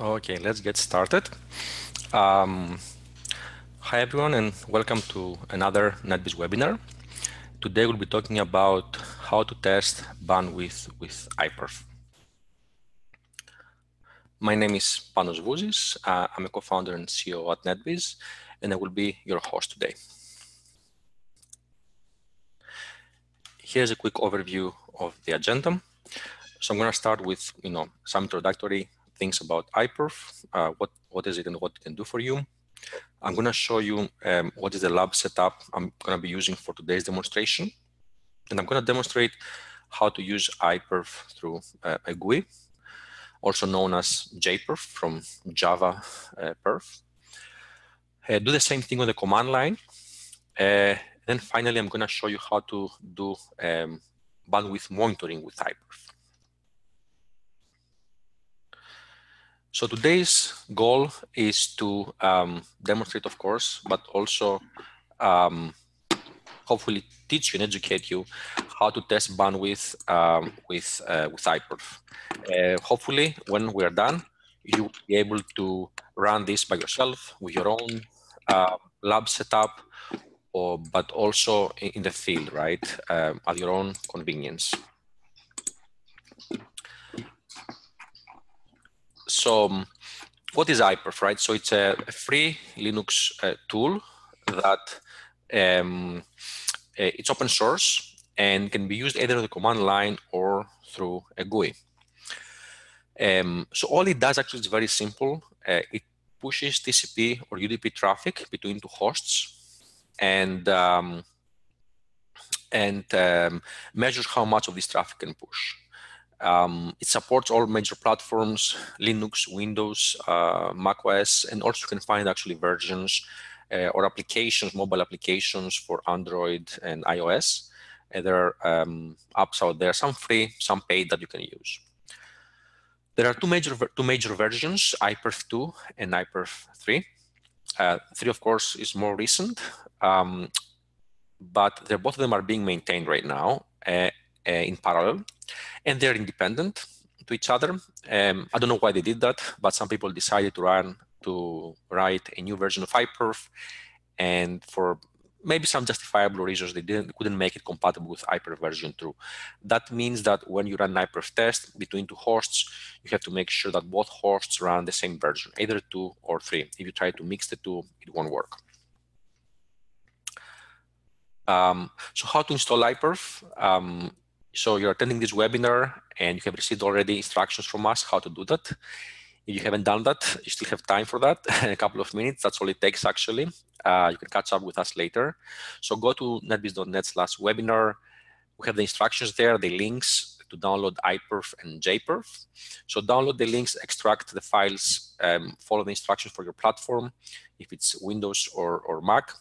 Okay, let's get started. Um, hi everyone and welcome to another NetBeez webinar. Today we'll be talking about how to test bandwidth with iPerf. My name is Panos Vouzis. Uh, I'm a co-founder and CEO at NetBeez, and I will be your host today. Here's a quick overview of the agenda. So I'm going to start with, you know, some introductory things about iPerf, uh, what, what is it and what it can do for you. I'm going to show you um, what is the lab setup I'm going to be using for today's demonstration. And I'm going to demonstrate how to use iPerf through uh, a GUI, also known as JPerf from Java uh, Perf. Uh, do the same thing on the command line. Uh, then finally, I'm going to show you how to do um, bandwidth monitoring with iPerf. So today's goal is to um, demonstrate, of course, but also um, hopefully teach you and educate you how to test bandwidth um, with uh, with iPerf. Uh, hopefully, when we are done, you will be able to run this by yourself with your own uh, lab setup, or but also in the field, right, um, at your own convenience. So um, what is iPerf, right? So it's a, free Linux uh, tool that um, uh, it's open source and can be used either the command line or through a GUI. Um, so all it does actually is very simple. Uh, it pushes TCP or UDP traffic between two hosts and um, and um, measures how much of this traffic can push. Um, it supports all major platforms, Linux, Windows, uh, macOS, and also you can find actually versions uh, or applications, mobile applications for Android and iOS. And there are um, apps out there, some free, some paid that you can use. There are two major two major versions, iPerf 2 and iPerf 3. Uh, 3, of course, is more recent, um, but both of them are being maintained right now uh, in parallel and they're independent to each other. Um, I don't know why they did that, but some people decided to run to write a new version of iPerf, and for maybe some justifiable reasons they didn't couldn't make it compatible with iPerf version 2. That means that when you run an iPerf test between two hosts, you have to make sure that both hosts run the same version, either 2 or 3. If you try to mix the two, it won't work. Um, so how to install iPerf? Um, so you're attending this webinar and you have received already instructions from us how to do that. If you haven't done that, you still have time for that, a couple of minutes. That's all it takes actually. Uh, you can catch up with us later. So go to netbeez.net slash webinar. We have the instructions there, the links to download iPerf and JPerf. So download the links, extract the files, um, follow the instructions for your platform, if it's Windows or, or Mac.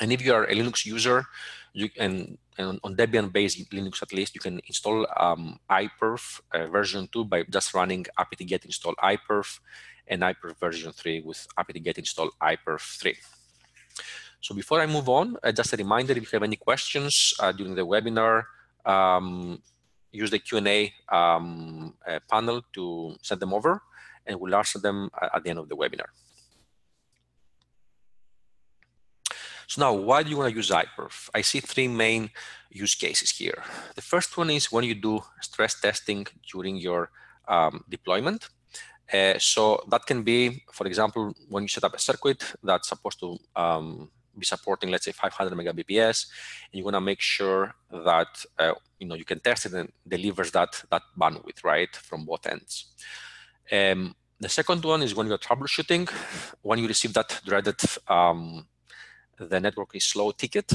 And if you are a Linux user, you can and on Debian-based Linux at least, you can install um, iPerf uh, version 2 by just running apt-get install iPerf and iPerf version 3 with apt-get install iPerf 3. So before I move on, uh, just a reminder, if you have any questions uh, during the webinar, um, use the Q&A um, uh, panel to send them over, and we'll answer them uh, at the end of the webinar. So now, why do you want to use iPerf? I see three main use cases here. The first one is when you do stress testing during your um, deployment. Uh, so that can be, for example, when you set up a circuit that's supposed to um, be supporting, let's say, 500 megabps, and you want to make sure that uh, you know you can test it and delivers that that bandwidth right from both ends. Um, the second one is when you're troubleshooting, when you receive that dreaded um, the network is slow ticket.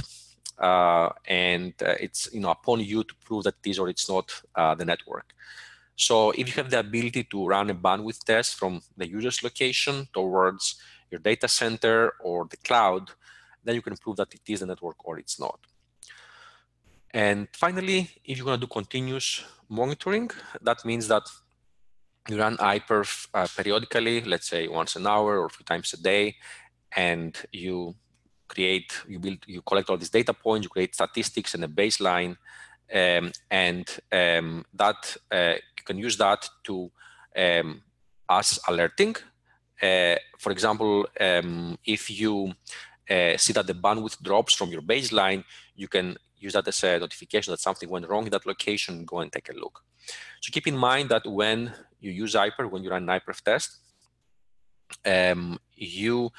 Uh, and uh, it's you know upon you to prove that it is or it's not uh, the network. So if you have the ability to run a bandwidth test from the user's location towards your data center or the cloud, then you can prove that it is the network or it's not. And finally, if you want to do continuous monitoring, that means that you run iPerf uh, periodically, let's say once an hour or a few times a day, and you create, you build, you collect all these data points, you create statistics and a baseline, um, and um, that uh, you can use that to um, as alerting. Uh, for example, um, if you uh, see that the bandwidth drops from your baseline, you can use that as a notification that something went wrong in that location, go and take a look. So keep in mind that when you use iPerf, when you run an test, um, you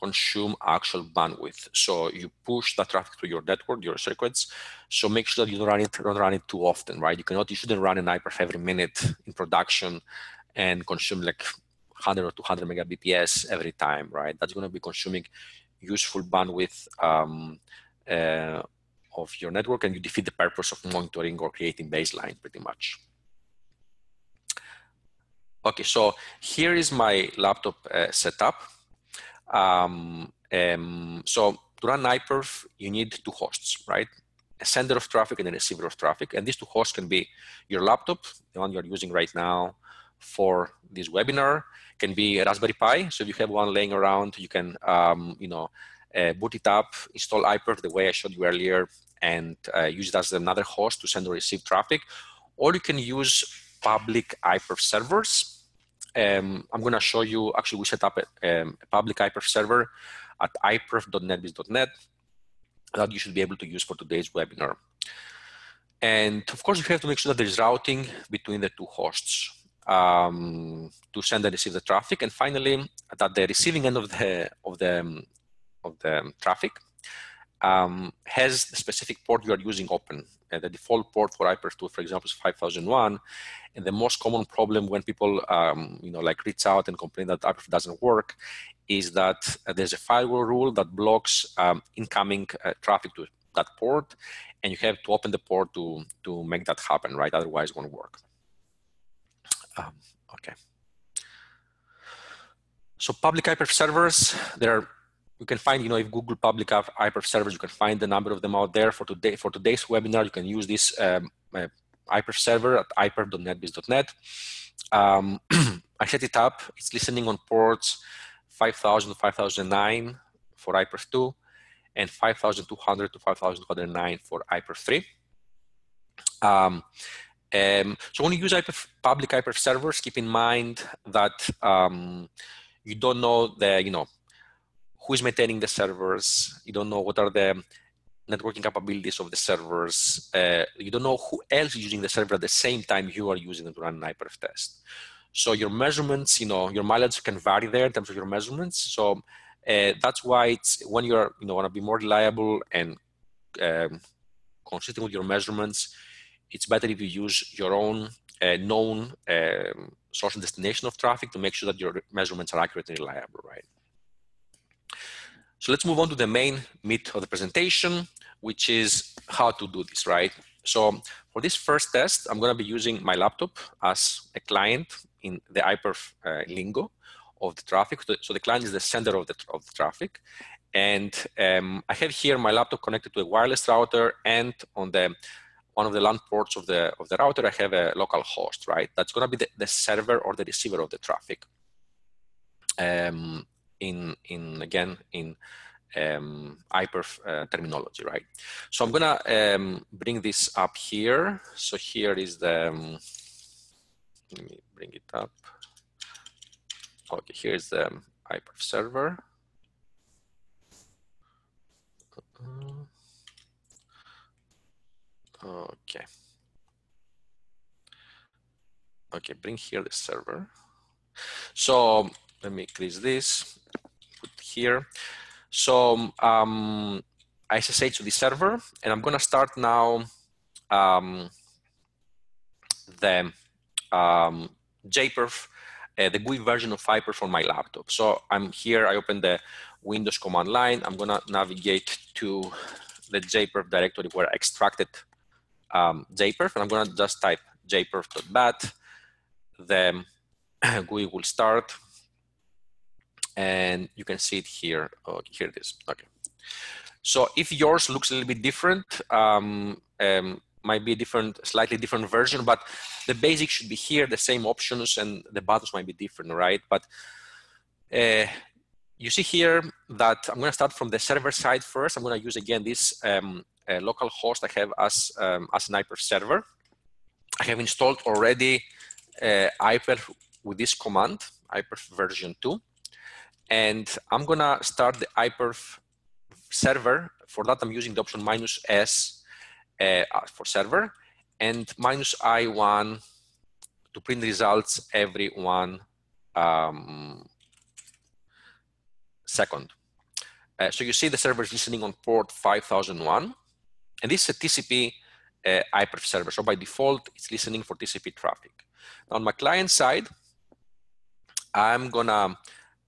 consume actual bandwidth. So you push that traffic to your network, your circuits. So make sure that you don't run it, don't run it too often, right? You cannot, you shouldn't run an iPerf every minute in production and consume like 100 or 200 megabps every time, right? That's going to be consuming useful bandwidth um, uh, of your network and you defeat the purpose of monitoring or creating baseline pretty much. Okay, so here is my laptop uh, setup. Um, um, so to run iPerf, you need two hosts, right? A sender of traffic and a receiver of traffic. And these two hosts can be your laptop, the one you're using right now for this webinar, can be a Raspberry Pi. So if you have one laying around, you can, um, you know, uh, boot it up, install iPerf the way I showed you earlier, and uh, use it as another host to send or receive traffic. Or you can use public iPerf servers um, I'm going to show you, actually we set up a, um, a public iPerf server at iperf.netbeez.net that you should be able to use for today's webinar. And of course, you have to make sure that there is routing between the two hosts um, to send and receive the traffic. And finally, that the receiving end of the, of the, of the traffic um, has the specific port you are using open. Uh, the default port for iperf2, for example, is 5001. And the most common problem when people, um, you know, like reach out and complain that iperf doesn't work is that uh, there's a firewall rule that blocks um, incoming uh, traffic to that port. And you have to open the port to, to make that happen, right? Otherwise it won't work. Um, okay. So public iperf servers, there are you can find, you know, if Google public iPerf servers, you can find the number of them out there. For today, for today's webinar, you can use this um, uh, iPerf server at iperf.netbeez.net. Um, I set it up. It's listening on ports 5000 to 5009 for iPerf 2 and 5200 to 5209 for iPerf 3. Um, um, so when you use iPerf, public iPerf servers, keep in mind that um, you don't know the, you know, who is maintaining the servers. You don't know what are the networking capabilities of the servers. Uh, you don't know who else is using the server at the same time you are using it to run an iPerf test. So your measurements, you know, your mileage can vary there in terms of your measurements. So uh, that's why it's when you're, you know, want to be more reliable and um, consistent with your measurements, it's better if you use your own uh, known um, source and destination of traffic to make sure that your measurements are accurate and reliable, right? So let's move on to the main meat of the presentation, which is how to do this, right? So for this first test, I'm going to be using my laptop as a client in the iPerf uh, lingo of the traffic. So the client is the sender of the, of the traffic. And um, I have here my laptop connected to a wireless router and on the one of the LAN ports of the, of the router, I have a local host, right? That's going to be the, the server or the receiver of the traffic. Um, in, in again, in um, iPerf uh, terminology, right? So I'm gonna um, bring this up here. So here is the, um, let me bring it up. Okay, here's the um, iPerf server. Okay. Okay, bring here the server. So let me increase this here. So um, I SSH to the server, and I'm going to start now um, the um, JPerf, uh, the GUI version of iPerf for my laptop. So I'm here, I open the Windows command line. I'm going to navigate to the JPerf directory where I extracted um, JPerf, and I'm going to just type jperf.bat. The GUI will start and you can see it here. Oh, here it is. Okay. So if yours looks a little bit different, um, um, might be a different, slightly different version, but the basic should be here, the same options, and the buttons might be different, right? But uh, you see here that I'm going to start from the server side first. I'm going to use again this um, uh, local host I have as um, as an iPerf server. I have installed already uh, with this command, iperf version 2. And I'm gonna start the iperf server. For that, I'm using the option minus S uh, for server and minus I1 to print results every one um, second. Uh, so you see the server is listening on port 5001. And this is a TCP uh, iperf server. So by default, it's listening for TCP traffic. On my client side, I'm gonna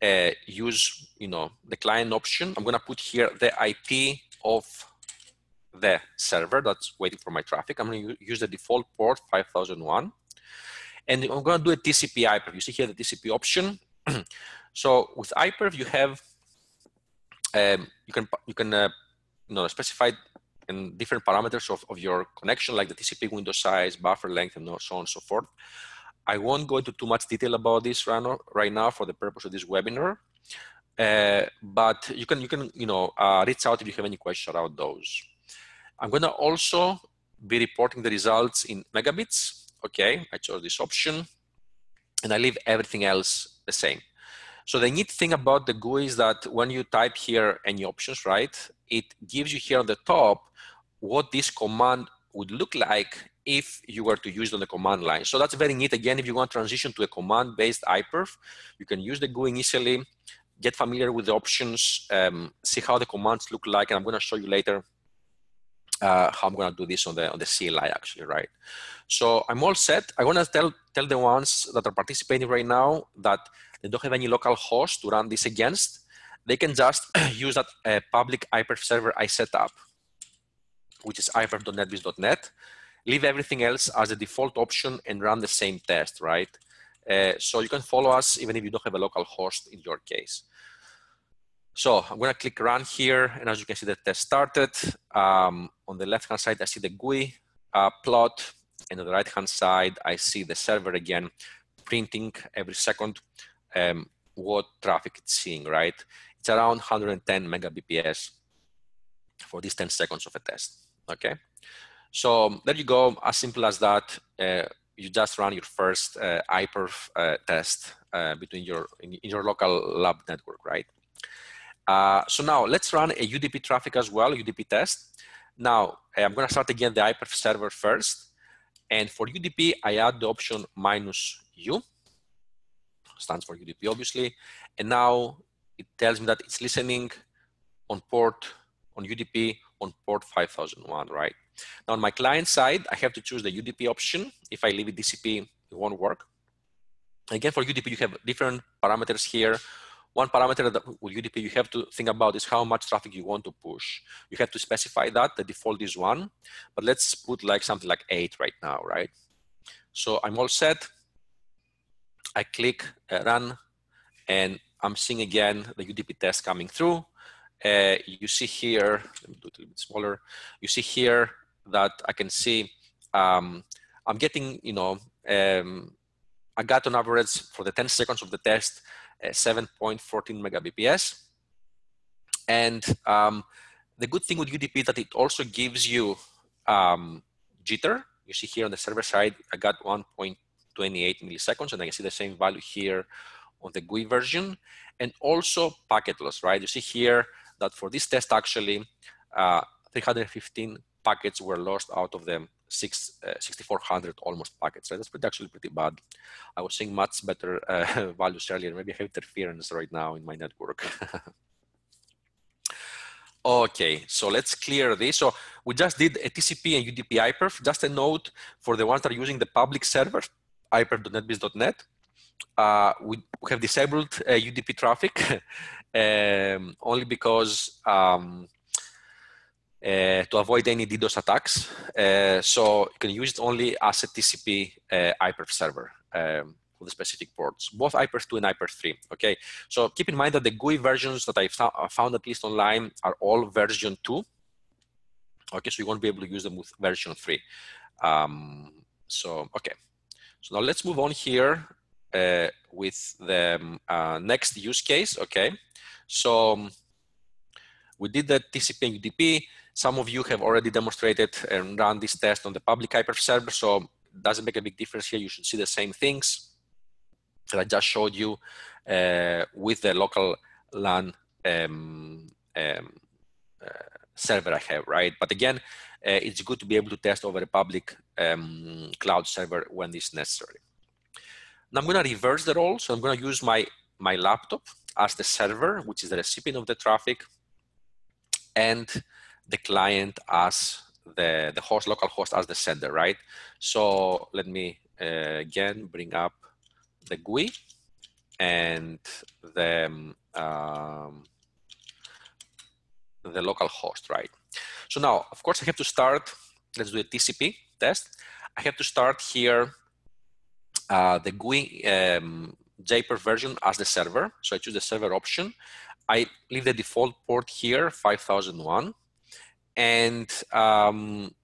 uh, use, you know, the client option. I'm gonna put here the IP of the server that's waiting for my traffic. I'm gonna use the default port 5001. And I'm gonna do a TCP iperf. You see here the TCP option. so with iperf, you have, um, you can, you can uh, you know, specify in different parameters of, of your connection, like the TCP window size, buffer length, and so on and so forth. I won't go into too much detail about this right now for the purpose of this webinar. Uh, but you can, you can, you know, uh, reach out if you have any questions about those. I'm going to also be reporting the results in megabits. Okay, I chose this option and I leave everything else the same. So the neat thing about the GUI is that when you type here any options, right, it gives you here on the top what this command would look like if you were to use it on the command line. So that's very neat. Again, if you want to transition to a command-based iperf, you can use the GUI initially, get familiar with the options, um, see how the commands look like, and I'm going to show you later uh, how I'm going to do this on the on the CLI actually, right? So I'm all set. I want to tell tell the ones that are participating right now that they don't have any local host to run this against. They can just use that uh, public iperf server I set up, which is iperf.netbeez.net. Leave everything else as a default option and run the same test, right? Uh, so you can follow us even if you don't have a local host in your case. So I'm going to click run here. And as you can see, the test started. Um, on the left-hand side, I see the GUI uh, plot. And on the right-hand side, I see the server again printing every second um, what traffic it's seeing, right? It's around 110 megabps for these 10 seconds of a test, okay? So there you go, as simple as that. Uh, you just run your first uh, iperf uh, test uh, between your in, in, your local lab network, right? Uh, so now let's run a UDP traffic as well, UDP test. Now I'm going to start again the iperf server first. And for UDP, I add the option minus U, stands for UDP obviously. And now it tells me that it's listening on port, on UDP on port 5001, right? Now on my client side, I have to choose the UDP option. If I leave it TCP, it won't work. Again, for UDP, you have different parameters here. One parameter that with UDP you have to think about is how much traffic you want to push. You have to specify that. The default is one, but let's put like something like eight right now, right? So I'm all set. I click uh, run and I'm seeing again the UDP test coming through. Uh, you see here, let me do it a little bit smaller. You see here that I can see um, I'm getting, you know, um, I got on average for the 10 seconds of the test, uh, 7.14 megabps. And um, the good thing with UDP is that it also gives you um, jitter. You see here on the server side, I got 1.28 milliseconds, and I can see the same value here on the GUI version. And also packet loss, right? You see here that for this test, actually, uh, 315 packets were lost out of the six, uh, 6,400 almost packets. Right? That's pretty, actually pretty bad. I was seeing much better uh, values earlier. Maybe I have interference right now in my network. okay, so let's clear this. So we just did a TCP and UDP iperf. Just a note for the ones that are using the public server, iperf.netbeez.net. Uh, we have disabled uh, UDP traffic um, only because um, uh, to avoid any DDoS attacks. Uh, so you can use it only as a TCP uh, iperf server um, the specific ports, both iperf 2 and iperf 3. Okay, so keep in mind that the GUI versions that I found at least online are all version 2. Okay, so you won't be able to use them with version 3. Um, so, okay. So now let's move on here uh, with the um, uh, next use case. Okay, so um, we did the TCP and UDP. Some of you have already demonstrated and run this test on the public iperf server, so it doesn't make a big difference here. You should see the same things. that I just showed you uh, with the local LAN um, um, uh, server I have, right? But again, uh, it's good to be able to test over a public um, cloud server when it's necessary. Now I'm going to reverse the role. So I'm going to use my, my laptop as the server, which is the recipient of the traffic, and the client as the, the host, local host as the sender, right? So let me uh, again bring up the GUI and the, um, the local host, right? So now, of course, I have to start, let's do a TCP test. I have to start here uh, the GUI um, JPerf version as the server. So I choose the server option. I leave the default port here, 5001. And um,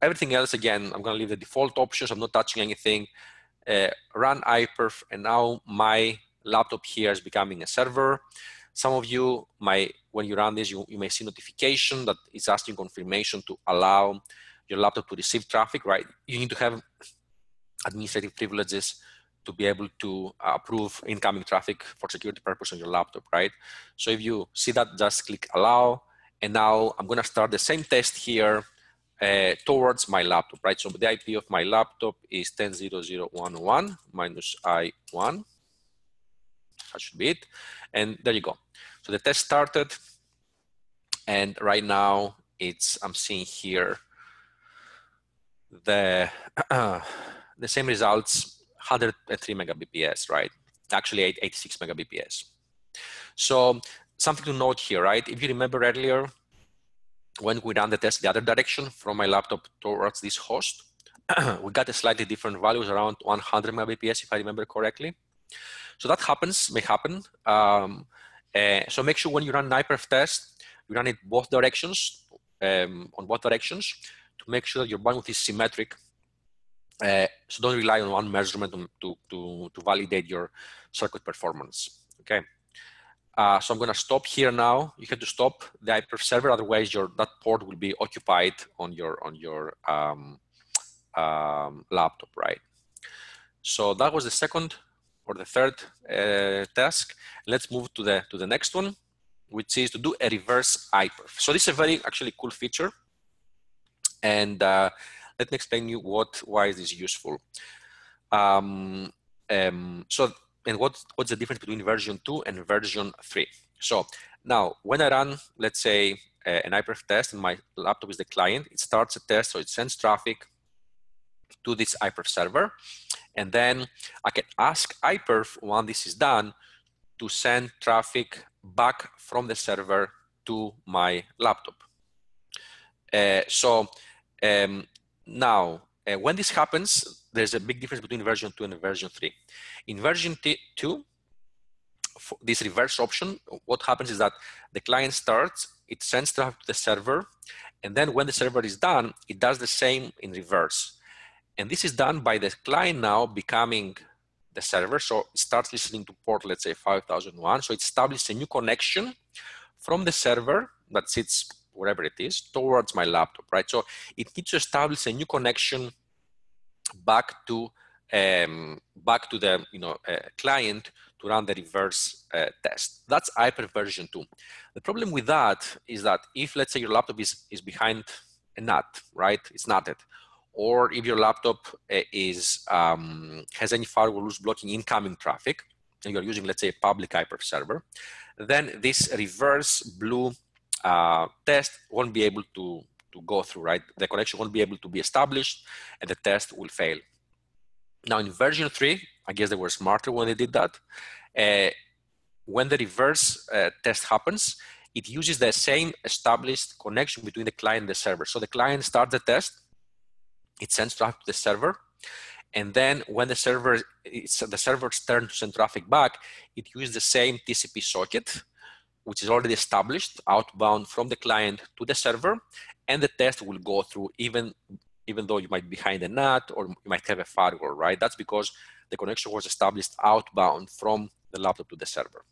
everything else, again, I'm gonna leave the default options. I'm not touching anything. Uh, run iperf, and now my laptop here is becoming a server. Some of you, might, when you run this, you, you may see notification that it's asking confirmation to allow your laptop to receive traffic, right? You need to have administrative privileges to be able to approve incoming traffic for security purpose on your laptop, right? So if you see that, just click allow. And now I'm gonna start the same test here uh, towards my laptop, right? So the IP of my laptop is 10.0.0.1.1 minus I1. That should be it. And there you go. So the test started. And right now it's, I'm seeing here the, uh, the same results, 103 megabps, right? Actually 86 megabps. So something to note here, right? If you remember earlier, when we ran the test the other direction from my laptop towards this host, we got a slightly different values around 100 megabps, if I remember correctly. So that happens, may happen. Um, uh, so make sure when you run an iperf test, you run it both directions, um, on both directions, to make sure that your bandwidth is symmetric uh, so don't rely on one measurement to, to, to validate your circuit performance, okay? Uh, so I'm gonna stop here now. You have to stop the iperf server, otherwise your that port will be occupied on your on your um, um, laptop, right? So that was the second or the third uh, task. Let's move to the to the next one, which is to do a reverse iperf. So this is a very actually cool feature, and uh, let me explain you what why is this useful. Um, um, so and what what's the difference between version two and version three? So now when I run, let's say uh, an iperf test and my laptop is the client, it starts a test, so it sends traffic to this iperf server. And then I can ask iperf when this is done to send traffic back from the server to my laptop. Uh, so um, now, uh, when this happens, there's a big difference between version 2 and version 3. In version 2, this reverse option, what happens is that the client starts, it sends traffic to the server, and then when the server is done, it does the same in reverse. And this is done by the client now becoming the server. So it starts listening to port, let's say 5001. So it establishes a new connection from the server that sits wherever it is, towards my laptop, right? So it needs to establish a new connection back to um, back to the you know uh, client to run the reverse uh, test. That's iperf version two. The problem with that is that if let's say your laptop is is behind a NAT, right? It's NATed, or if your laptop uh, is um, has any firewalls blocking incoming traffic, and you're using let's say a public iPerf server, then this reverse blue uh, test won't be able to, to go through, right? The connection won't be able to be established and the test will fail. Now in version three, I guess they were smarter when they did that. Uh, when the reverse uh, test happens, it uses the same established connection between the client and the server. So the client starts the test, it sends traffic to the server, and then when the server, it's the server's turn to send traffic back, it uses the same TCP socket which is already established outbound from the client to the server, and the test will go through even, even though you might be behind a NAT or you might have a firewall, right? That's because the connection was established outbound from the laptop to the server.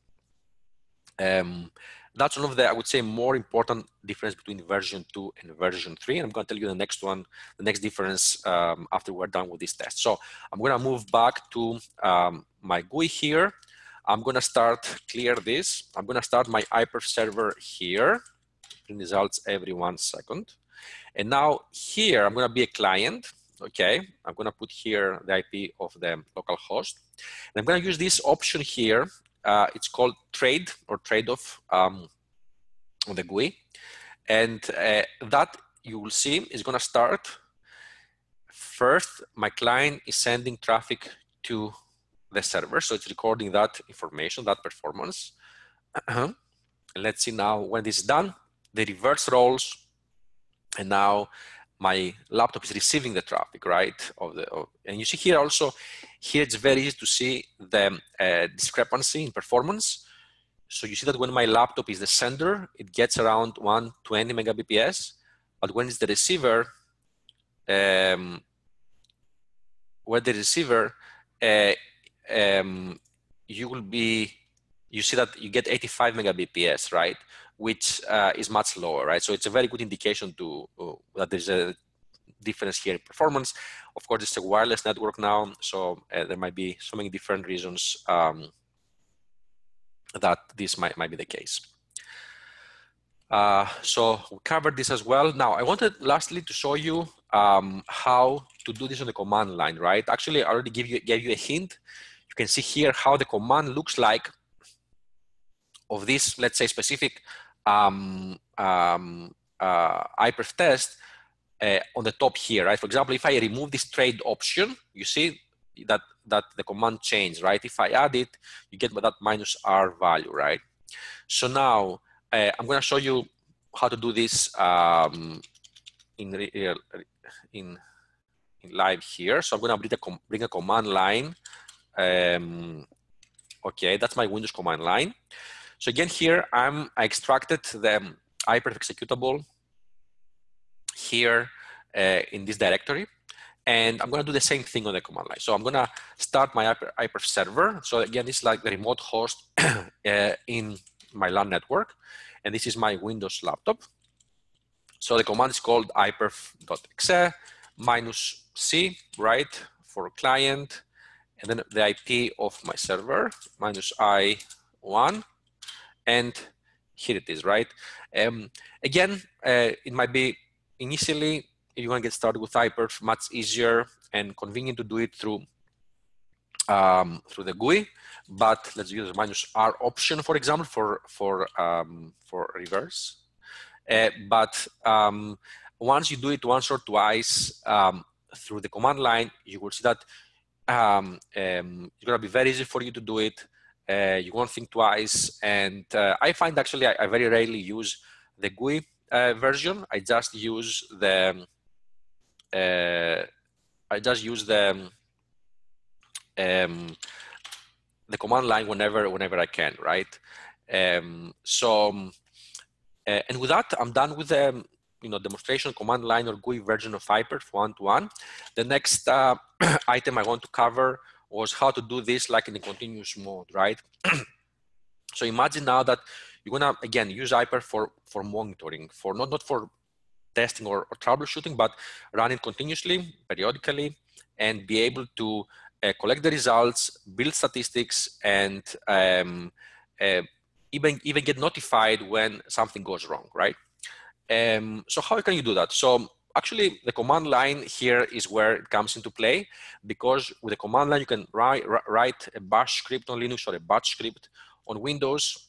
Um, that's one of the, I would say, more important difference between version 2 and version 3. And I'm going to tell you the next one, the next difference um, after we're done with this test. So I'm going to move back to um, my GUI here. I'm going to start clear this. I'm going to start my iPerf server here. Print results every one second. And now here, I'm going to be a client. Okay, I'm going to put here the IP of the local host. And I'm to use this option here uh, it's called trade or trade-off um, on the GUI. And uh, that you will see is going to start. First, my client is sending traffic to the server. So it's recording that information, that performance. Let's see now when this is done, the reverse roles. And now my laptop is receiving the traffic, right? Of the of, and you see here also, here it's very easy to see the uh, discrepancy in performance. So you see that when my laptop is the sender, it gets around 120 megabps, but when it's the receiver, um, where the receiver, uh, um, you will be, you see that you get 85 megabps, right? which uh, is much lower, right? So it's a very good indication to uh, that there's a difference here in performance. Of course, it's a wireless network now, so uh, there might be so many different reasons um, that this might, might be the case. Uh, so we covered this as well. Now, I wanted lastly to show you um, how to do this on the command line, right? Actually, I already give you, gave you a hint. You can see here how the command looks like of this, let's say, specific um, um, uh, iPerf test uh, on the top here, right? For example, if I remove this trade option, you see that that the command changed, right? If I add it, you get that minus R value, right? So now uh, I'm going to show you how to do this um, in, in in live here. So I'm going to bring a, bring a command line. Um, okay, that's my Windows command line. So again, here I'm, I extracted the iPerf executable here uh, in this directory. And I'm going to do the same thing on the command line. So I'm going to start my iPerf, server. So again, it's like the remote host uh, in my LAN network. And this is my Windows laptop. So the command is called iperf.exe minus C, right, for client. And then the IP of my server minus I1 and here it is, right? Um, again, uh, it might be initially, if you want to get started with iPerf, much easier and convenient to do it through um, through the GUI, but let's use the minus R option, for example, for for um, for reverse. Uh, but um, once you do it once or twice um, through the command line, you will see that um, um, it's going to be very easy for you to do it uh, you won't think twice. And uh, I find actually I, I, very rarely use the GUI uh, version. I just use the uh, I just use the um, the command line whenever whenever I can, right? Um, so uh, and with that, I'm done with the um, you know demonstration command line or GUI version of iPerf one to one. The next uh, item I want to cover was how to do this like in a continuous mode, right? so imagine now that you're gonna again use iPerf for for monitoring, for not not for testing or, or troubleshooting, but run it continuously, periodically, and be able to uh, collect the results, build statistics, and um, uh, even even get notified when something goes wrong, right? Um, so how can you do that? So actually the command line here is where it comes into play because with the command line you can write, write a bash script on Linux or a batch script on Windows,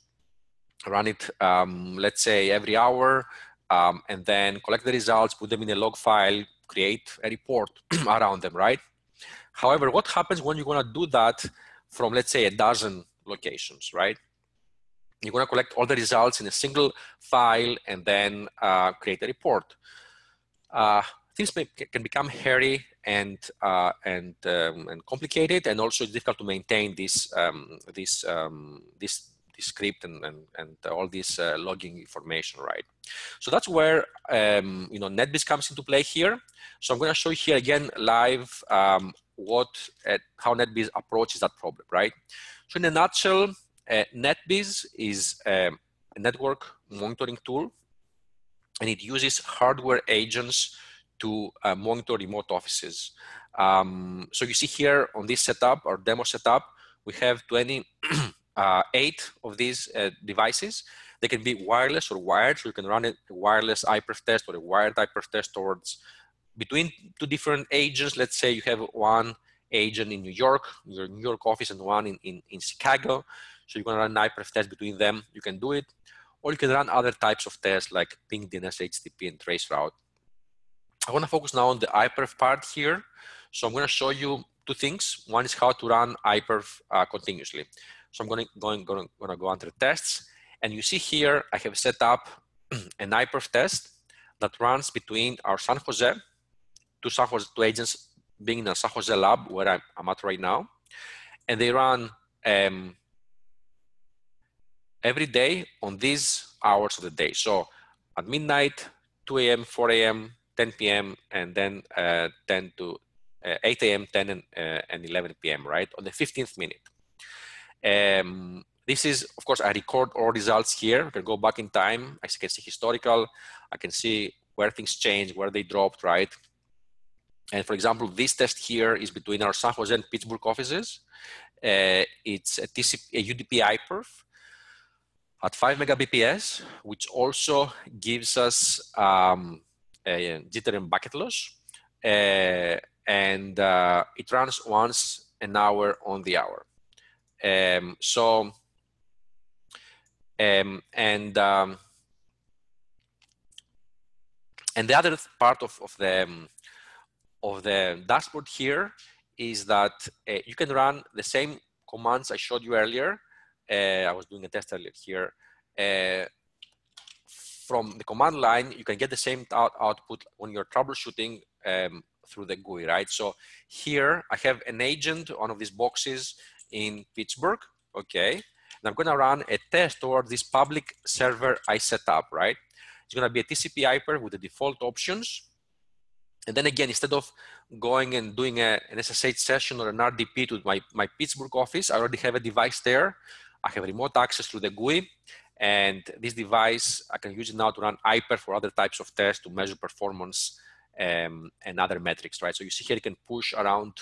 run it, um, let's say every hour, um, and then collect the results, put them in a log file, create a report around them, right? However, what happens when you're gonna do that from, let's say, a dozen locations, right? You're gonna collect all the results in a single file and then uh, create a report uh, things may, can become hairy and uh, and um, and complicated, and also it's difficult to maintain this um, this um, this this script and and, and all this uh, logging information, right? So that's where um, you know NetBeez comes into play here. So I'm going to show you here again live um, what uh, how NetBeez approaches that problem, right? So in a nutshell, NetBeez is um, a network monitoring tool, and it uses hardware agents to uh, monitor remote offices. Um, so you see here on this setup, or demo setup, we have 28 uh, of these uh, devices. They can be wireless or wired, so you can run a wireless iPerf test or a wired iPerf test towards between two different agents. Let's say you have one agent in New York, your New York office, and one in, in, in Chicago. So you can run an iPerf test between them. You can do it. Or you can run other types of tests like ping, DNS, HTTP, and traceroute. I want to focus now on the iPerf part here. So I'm going to show you two things. One is how to run iPerf uh, continuously. So I'm going to, going, going, going to go under tests. And you see here, I have set up an iPerf test that runs between our San Jose, two San Jose, two agents being in a San Jose lab where I'm, I'm at right now. And they run um, every day on these hours of the day. So at midnight, 2 a.m., 4 a.m., 10 p.m., and then uh, 10 to uh, 8 a.m., 10 and, uh, and 11 p.m., right? On the 15th minute. Um, this is, of course, I record all results here. I can go back in time. I can see historical. I can see where things changed, where they dropped, right? And for example, this test here is between our San Jose and Pittsburgh offices. Uh, it's a, TCP, a UDP iPerf at 5 megabps, which also gives us um, a jitter and packet loss. Uh, and uh, it runs once an hour on the hour. Um, so, um, and um, and the other part of, of the um, of the dashboard here is that uh, you can run the same commands I showed you earlier. Uh, I was doing a test earlier here. Uh, from the command line, you can get the same out output when you're troubleshooting um, through the GUI, right? So here I have an agent, one of these boxes in Pittsburgh, okay? And I'm gonna run a test toward this public server I set up, right? It's gonna be a TCP iPerf with the default options. And then again, instead of going and doing a, an SSH session or an RDP to my, my Pittsburgh office, I already have a device there. I have remote access through the GUI. And this device, I can use it now to run iPerf for other types of tests to measure performance um, and other metrics, right? So you see here, you can push around,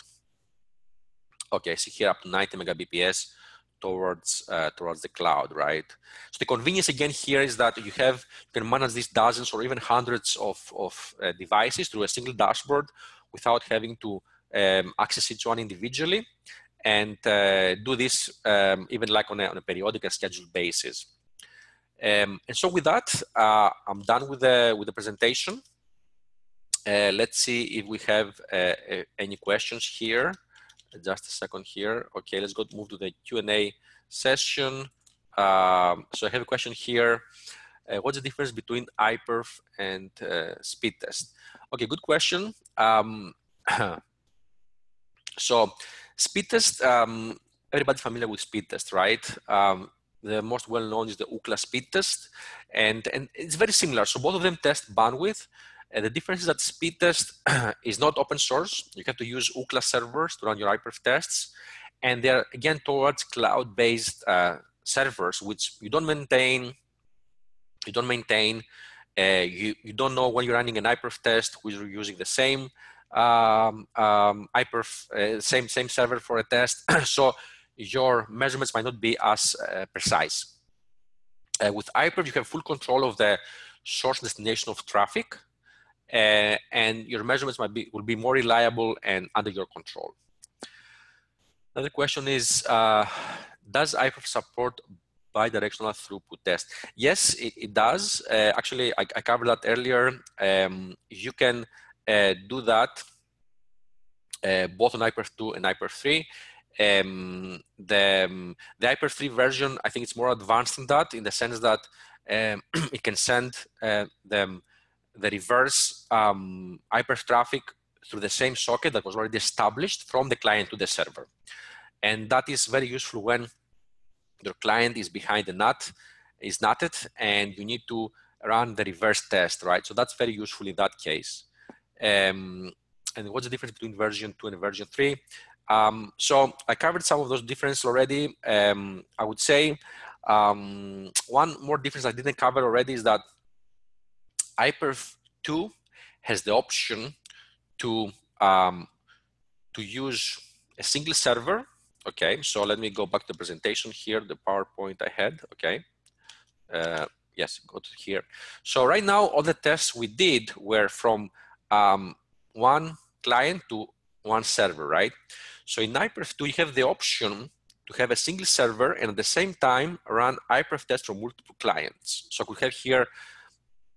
okay, I see here up to 90 megabps towards uh, towards the cloud, right? So the convenience again here is that you have you can manage these dozens or even hundreds of of uh, devices through a single dashboard without having to um, access each one individually, and uh, do this um, even like on a, on a periodic and scheduled basis. Um, and so with that, uh, I'm done with the with the presentation. Uh, let's see if we have uh, any questions here. Just a second here. Okay, let's go move to the Q&A session. Um, so I have a question here. Uh, what's the difference between iPerf and uh, speed test? Okay, good question. Um, so speed test, um, everybody familiar with speed test, right? Um, the most well-known is the Ookla speed test, and, and it's very similar. So both of them test bandwidth, and the difference is that speed test is not open source. You have to use Ookla servers to run your iPerf tests. And they're again towards cloud-based uh, servers, which you don't maintain. You don't maintain. Uh, you, you don't know when you're running an iPerf test, who's using the same um, um, iPerf, uh, same, same server for a test. so your measurements might not be as uh, precise. Uh, with iPerf, you have full control of the source destination of traffic uh, and your measurements might be will be more reliable and under your control. Another question is, uh, does iPerf support bidirectional throughput test? Yes, it, it does. Uh, actually, I, I, covered that earlier. Um, you can do that uh, both on iPerf 2 and iPerf 3. Um, the, um, the iPerf 3 version, I think it's more advanced than that in the sense that um, it can send uh, them the reverse um, iPerf traffic through the same socket that was already established from the client to the server. And that is very useful when your client is behind the NAT, is NATed, and you need to run the reverse test, right? So that's very useful in that case. Um, and what's the difference between version 2 and version 3? Um, so I covered some of those differences already. Um, I would say um, one more difference I didn't cover already is that iPerf 2 has the option to um, to use a single server. Okay, so let me go back to the presentation here, the PowerPoint I had. Okay, uh, yes, go to here. So right now, all the tests we did were from um, one client to one server, right? So in iPerf 2, you have the option to have a single server and at the same time run iPerf tests from multiple clients. So could have here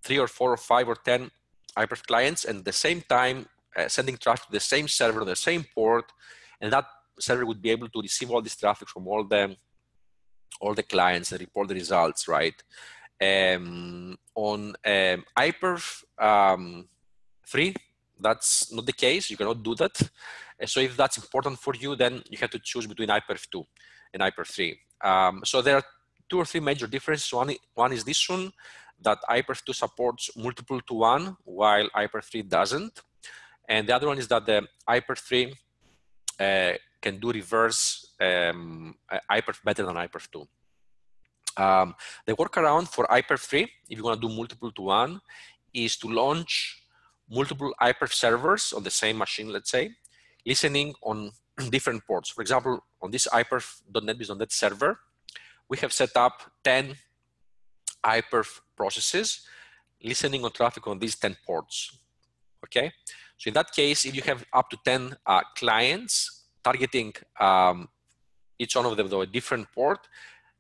three or four or five or 10 iPerf clients and at the same time uh, sending traffic to the same server on the same port. And that server would be able to receive all this traffic from all the, all the clients and report the results, right? Um, on um, iPerf um, 3, that's not the case. You cannot do that. And so if that's important for you, then you have to choose between iPerf 2 and iPerf 3. Um, so there are two or three major differences. One, one is this one, that iPerf 2 supports multiple to one, while iPerf 3 doesn't. And the other one is that the iPerf 3 uh, can do reverse um, iPerf better than iPerf 2. Um, the workaround for iPerf 3, if you want to do multiple to one, is to launch multiple iPerf servers on the same machine, let's say, listening on different ports. For example, on this iperf.netbeez.net server, we have set up 10 iperf processes listening on traffic on these 10 ports. Okay, so in that case, if you have up to 10 uh, clients targeting um, each one of them to a different port,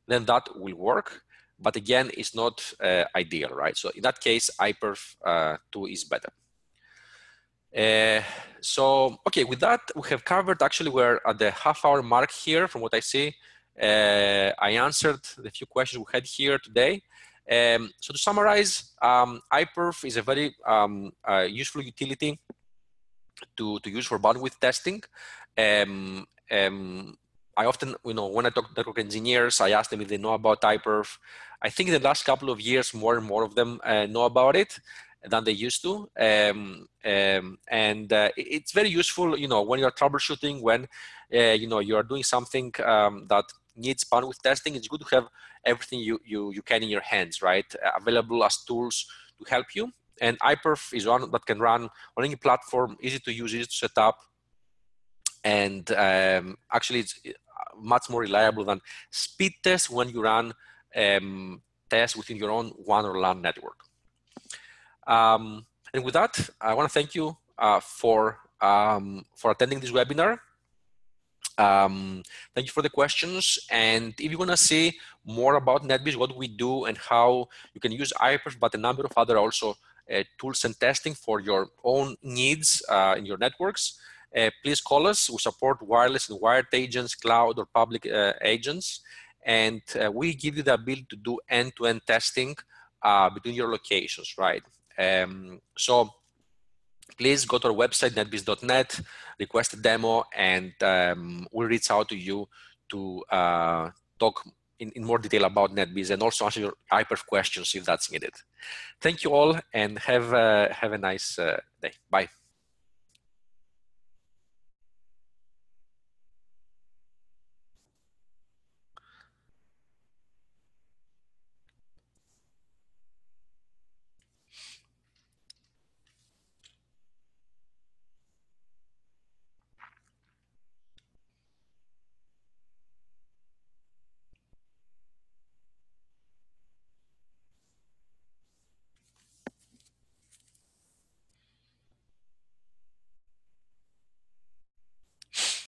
then that will work. But again, it's not uh, ideal, right? So in that case, iPerf uh, 2 is better. Uh, so, okay, with that, we have covered, actually, we're at the half hour mark here from what I see. Uh, I answered the few questions we had here today. Um, so to summarize, um, iPerf is a very um, uh, useful utility to, to use for bandwidth testing. Um, um, I often, you know, when I talk to network engineers, I ask them if they know about iPerf. I think in the last couple of years, more and more of them uh, know about it than they used to. Um, um, and uh, it's very useful, you know, when you're troubleshooting, when, uh, you know, you're doing something um, that needs bandwidth testing, it's good to have everything you, you, you can in your hands, right? Uh, available as tools to help you. And iPerf is one that can run on any platform, easy to use, easy to set up. And um, actually, it's uh, much more reliable than speed tests when you run um, tests within your own WAN or LAN network. Um, and with that, I want to thank you uh, for, um, for attending this webinar. Um, thank you for the questions. And if you want to see more about NetBeez, what we do and how you can use iPerf, but a number of other also uh, tools and testing for your own needs uh, in your networks, uh, please call us. We support wireless and wired agents, cloud or public uh, agents. And uh, we give you the ability to do end-to-end -end testing uh, between your locations, right? Um, so please go to our website, netbeez.net, request a demo, and um, we'll reach out to you to uh, talk in, in more detail about NetBeez and also answer your iPerf questions if that's needed. Thank you all and have, uh, have a nice uh, day. Bye.